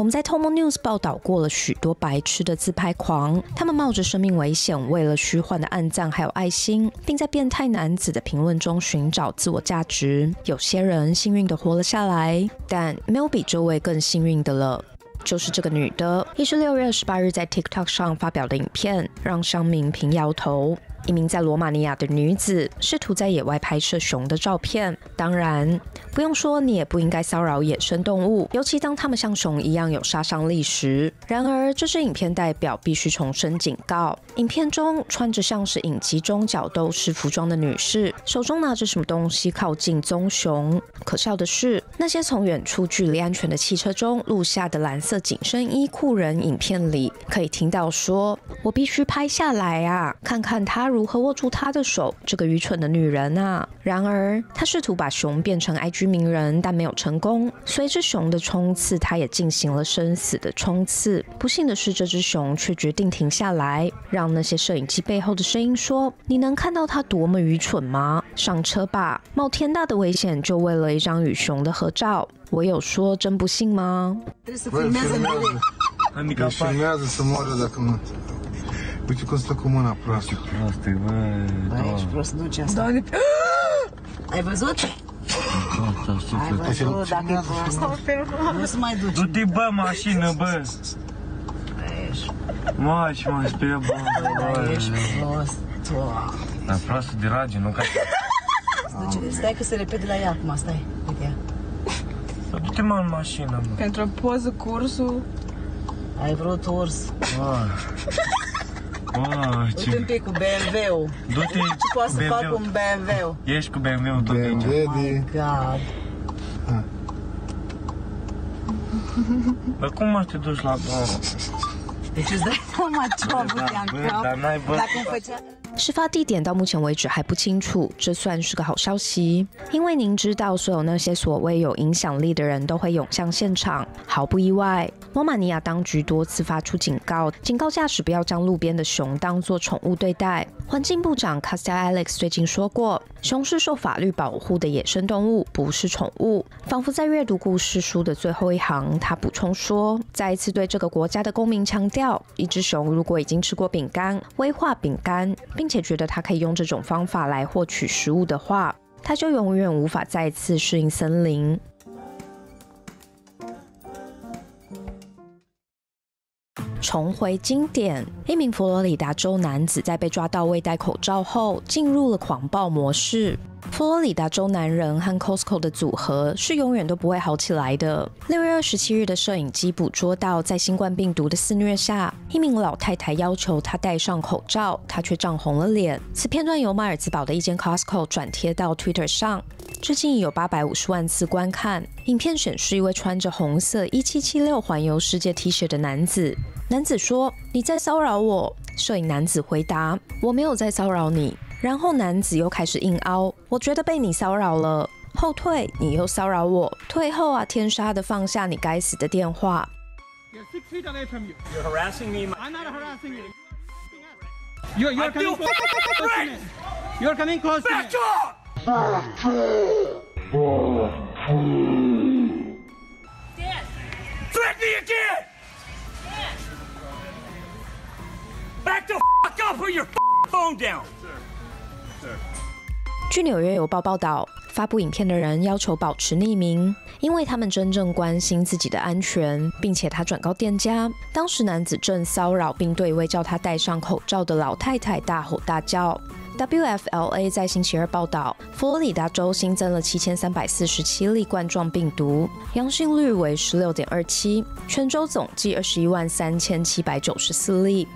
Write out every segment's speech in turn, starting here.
我们在 Tomo News 报道过了许多白痴的自拍狂，他们冒着生命危险，为了虚幻的暗赞还有爱心，并在变态男子的评论中寻找自我价值。有些人幸运的活了下来，但没有比这位更幸运的了。就是这个女的，也是六月二十八日在 TikTok 上发表的影片，让乡民平摇头。一名在罗马尼亚的女子试图在野外拍摄熊的照片。当然，不用说，你也不应该骚扰野生动物，尤其当它们像熊一样有杀伤力时。然而，这支影片代表必须重申警告：影片中穿着像是影集中角斗士服装的女士，手中拿着什么东西靠近棕熊。可笑的是，那些从远处距离安全的汽车中录下的蓝色紧身衣裤人影片里，可以听到说：“我必须拍下来啊，看看她。”如何握住他的手？这个愚蠢的女人啊！然而，她试图把熊变成 IG 名人，但没有成功。随着熊的冲刺，她也进行了生死的冲刺。不幸的是，这只熊却决定停下来，让那些摄影机背后的声音说：“你能看到它多么愚蠢吗？上车吧！冒天大的危险，就为了一张与熊的合照。我有说真不幸吗？” Uite cum stă cu mâna proastă. Proste, bă. Bă, ești prost, nu ce asta. Doamne. Ai văzut? Ai văzut, dacă e prost. Nu se mai duci. Du-te, bă, mașină, bă. Ești, Mă, și mă sperie, bă. bă, ești prost. Dar proastă de rage, nu ca... Duce, stai că se repede la ea acum, stai. Uite ea. Du-te, mă, în mașină, bă. Pentru o poză cursul Ai vrut urs. Bă. Bă, Uite un ce... pic cu BMW-ul. Du-te Ce poate să fac cu un BMW? Ești cu BMW-ul tot aici. BMW My de... God. Bă, cum mă te duci la bară? Deci îți dai seama ce a avut ea în Bă, cap? dar n-ai bă... Dacă îmi făcea... 事发地点到目前为止还不清楚，这算是个好消息，因为您知道，所有那些所谓有影响力的人都会涌向现场。毫不意外，罗马尼亚当局多次发出警告，警告驾驶不要将路边的熊当作宠物对待。环境部长 c a s t a Alex 最近说过，熊是受法律保护的野生动物，不是宠物。仿佛在阅读故事书的最后一行，他补充说，再一次对这个国家的公民强调，一只熊如果已经吃过饼干、威化饼干，并且觉得他可以用这种方法来获取食物的话，他就永远无法再次适应森林。重回经典，一名佛罗里达州男子在被抓到未戴口罩后，进入了狂暴模式。佛罗里达州男人和 Costco 的组合是永远都不会好起来的。六月二十七日的摄影机捕捉到，在新冠病毒的肆虐下，一名老太太要求他戴上口罩，她却涨红了脸。此片段由马尔兹堡的一间 Costco 转贴到 Twitter 上，至今已有八百五十万次观看。影片显示一位穿着红色一七七六环游世界 T 恤的男子。男子说：“你在骚扰我。”摄影男子回答：“我没有在骚扰你。”然后男子又开始硬凹：“我觉得被你骚扰了。”后退，你又骚扰我。退后啊！天杀的，放下你该死的电话！You're six feet away from you. You're harassing me. My- I'm not harassing you. You're, you're I coming feel close to threatened. me. You're coming close to me. Back off! Threaten me again! Back the fuck up or your phone down! 据纽约邮报报道，发布影片的人要求保持匿名，因为他们真正关心自己的安全，并且他转告店家，当时男子正骚扰并对一位叫他戴上口罩的老太太大吼大叫。WFLA 在星期二报道，佛罗里达州新增了七千三百四十七例冠状病毒，阳性率为十六点二七，全州总计二十一万三千七百九十四例。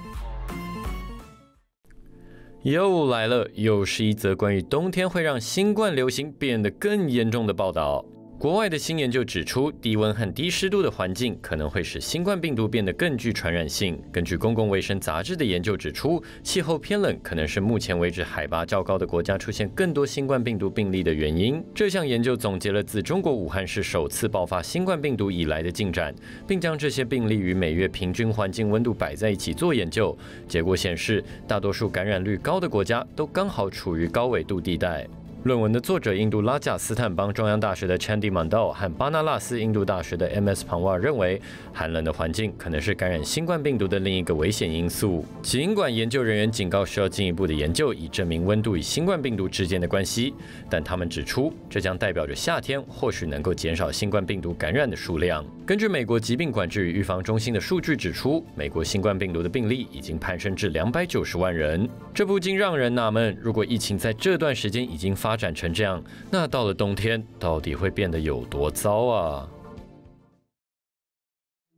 又来了，又是一则关于冬天会让新冠流行变得更严重的报道。国外的新研究指出，低温和低湿度的环境可能会使新冠病毒变得更具传染性。根据公共卫生杂志的研究指出，气候偏冷可能是目前为止海拔较高的国家出现更多新冠病毒病例的原因。这项研究总结了自中国武汉市首次爆发新冠病毒以来的进展，并将这些病例与每月平均环境温度摆在一起做研究。结果显示，大多数感染率高的国家都刚好处于高纬度地带。论文的作者印度拉贾斯坦邦中央大学的 Chandy Mandal 和巴纳拉斯印度大学的 M.S. 庞瓦尔认为，寒冷的环境可能是感染新冠病毒的另一个危险因素。尽管研究人员警告需要进一步的研究以证明温度与新冠病毒之间的关系，但他们指出，这将代表着夏天或许能够减少新冠病毒感染的数量。根据美国疾病管制与预防中心的数据指出，美国新冠病毒的病例已经攀升至两百九十万人。这不禁让人纳闷：如果疫情在这段时间已经发展成这样，那到了冬天，到底会变得有多糟啊？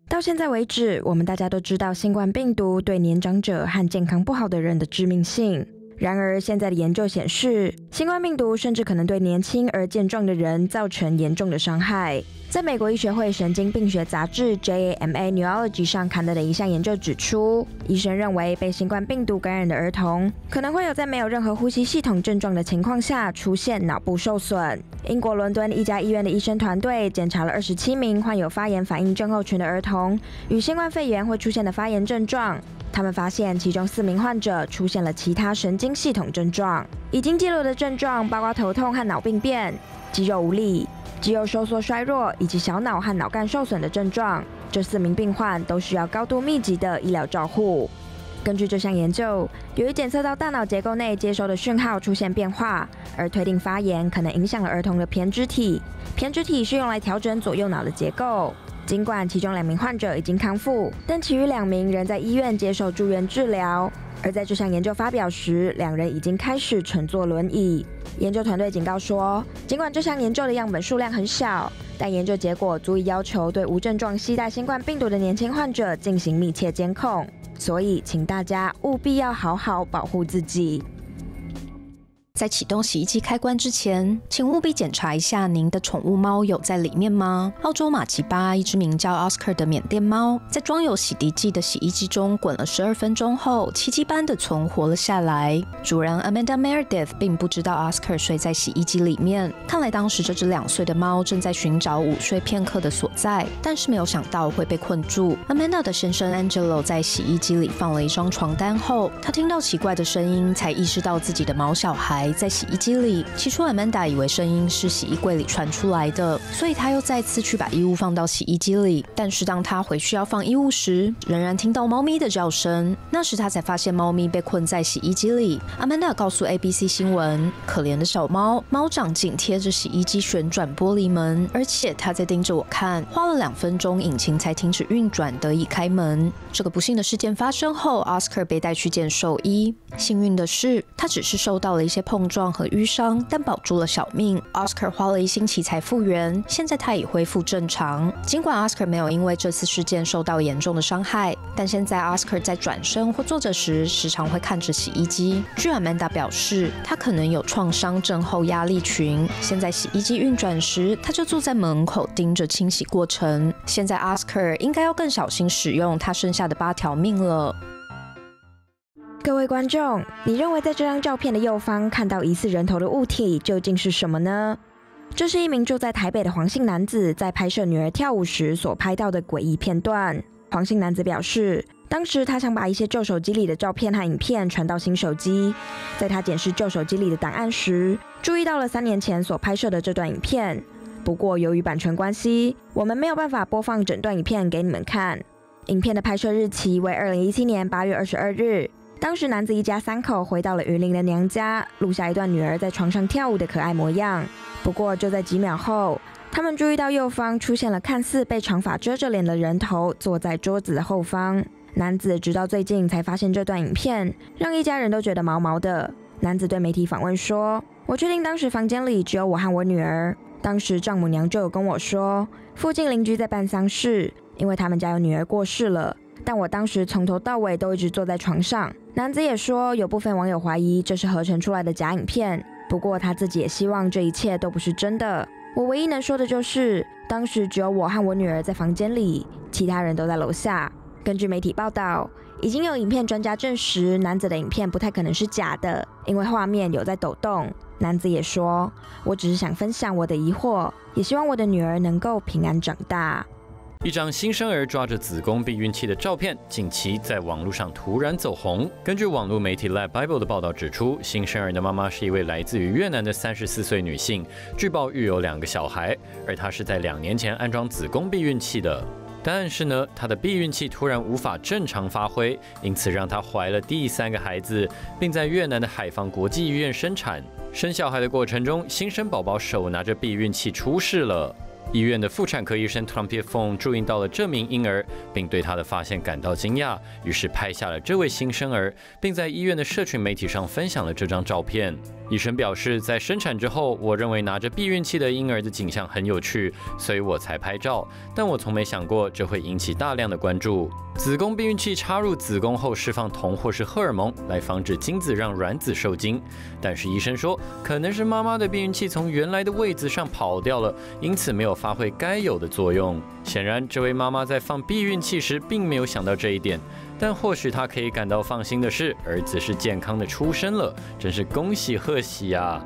到现在为止，我们大家都知道新冠病毒对年长者和健康不好的人的致命性。然而，现在的研究显示，新冠病毒甚至可能对年轻而健壮的人造成严重的伤害。在美国医学会神经病学杂志 JAMA Neurology 上刊登的一项研究指出，医生认为被新冠病毒感染的儿童可能会有在没有任何呼吸系统症状的情况下出现脑部受损。英国伦敦一家医院的医生团队检查了二十七名患有发炎反应症候群的儿童与新冠肺炎会出现的发炎症状。他们发现，其中四名患者出现了其他神经系统症状。已经记录的症状包括头痛和脑病变、肌肉无力、肌肉收缩衰弱以及小脑和脑干受损的症状。这四名病患都需要高度密集的医疗照护。根据这项研究，由于检测到大脑结构内接收的讯号出现变化，而推定发炎可能影响了儿童的胼胝体。胼胝体是用来调整左右脑的结构。尽管其中两名患者已经康复，但其余两名仍在医院接受住院治疗。而在这项研究发表时，两人已经开始乘坐轮椅。研究团队警告说，尽管这项研究的样本数量很小，但研究结果足以要求对无症状携带新冠病毒的年轻患者进行密切监控。所以，请大家务必要好好保护自己。在启动洗衣机开关之前，请务必检查一下您的宠物猫有在里面吗？澳洲马吉巴一只名叫 Oscar 的缅甸猫，在装有洗涤剂的洗衣机中滚了十二分钟后，奇迹般的存活了下来。主人 Amanda Meredith 并不知道 Oscar 睡在洗衣机里面，看来当时这只两岁的猫正在寻找午睡片刻的所在，但是没有想到会被困住。Amanda 的先生 Angelo 在洗衣机里放了一张床单后，他听到奇怪的声音，才意识到自己的毛小孩。在洗衣机里，起初 Amanda 以为声音是洗衣柜里传出来的，所以他又再次去把衣物放到洗衣机里。但是当他回去要放衣物时，仍然听到猫咪的叫声。那时他才发现猫咪被困在洗衣机里。Amanda 告诉 ABC 新闻：“可怜的小猫，猫掌紧贴着洗衣机旋转玻璃门，而且它在盯着我看。花了两分钟，引擎才停止运转，得以开门。”这个不幸的事件发生后，Oscar 被带去见兽医。幸运的是，他只是受到了一些碰。碰撞和淤伤，但保住了小命。Oscar 花了一星期才复原，现在他已恢复正常。尽管 Oscar 没有因为这次事件受到严重的伤害，但现在 Oscar 在转身或坐着时，时常会看着洗衣机。据 Amanda 表示，他可能有创伤症后压力群。现在洗衣机运转时，他就坐在门口盯着清洗过程。现在 Oscar 应该要更小心使用他剩下的八条命了。各位观众，你认为在这张照片的右方看到疑似人头的物体究竟是什么呢？这是一名住在台北的黄姓男子在拍摄女儿跳舞时所拍到的诡异片段。黄姓男子表示，当时他想把一些旧手机里的照片和影片传到新手机，在他检视旧手机里的档案时，注意到了三年前所拍摄的这段影片。不过由于版权关系，我们没有办法播放整段影片给你们看。影片的拍摄日期为二零一七年八月二十二日。当时，男子一家三口回到了云林的娘家，录下一段女儿在床上跳舞的可爱模样。不过，就在几秒后，他们注意到右方出现了看似被长发遮着脸的人头，坐在桌子的后方。男子直到最近才发现这段影片，让一家人都觉得毛毛的。男子对媒体访问说：“我确定当时房间里只有我和我女儿。当时丈母娘就有跟我说，附近邻居在办丧事，因为他们家有女儿过世了。但我当时从头到尾都一直坐在床上。”男子也说，有部分网友怀疑这是合成出来的假影片，不过他自己也希望这一切都不是真的。我唯一能说的就是，当时只有我和我女儿在房间里，其他人都在楼下。根据媒体报道，已经有影片专家证实，男子的影片不太可能是假的，因为画面有在抖动。男子也说，我只是想分享我的疑惑，也希望我的女儿能够平安长大。一张新生儿抓着子宫避孕器的照片，近期在网络上突然走红。根据网络媒体 Lab Bible 的报道指出，新生儿的妈妈是一位来自于越南的三十四岁女性，据报育有两个小孩，而她是在两年前安装子宫避孕器的。但是呢，她的避孕器突然无法正常发挥，因此让她怀了第三个孩子，并在越南的海防国际医院生产。生小孩的过程中，新生宝宝手拿着避孕器出事了。医院的妇产科医生 Trumpet Phone 注意到了这名婴儿，并对他的发现感到惊讶，于是拍下了这位新生儿，并在医院的社群媒体上分享了这张照片。医生表示，在生产之后，我认为拿着避孕器的婴儿的景象很有趣，所以我才拍照。但我从没想过这会引起大量的关注。子宫避孕器插入子宫后释放铜或是荷尔蒙，来防止精子让卵子受精。但是医生说，可能是妈妈的避孕器从原来的位子上跑掉了，因此没有发挥该有的作用。显然，这位妈妈在放避孕器时并没有想到这一点。但或许她可以感到放心的是，儿子是健康的出生了，真是恭喜贺喜呀！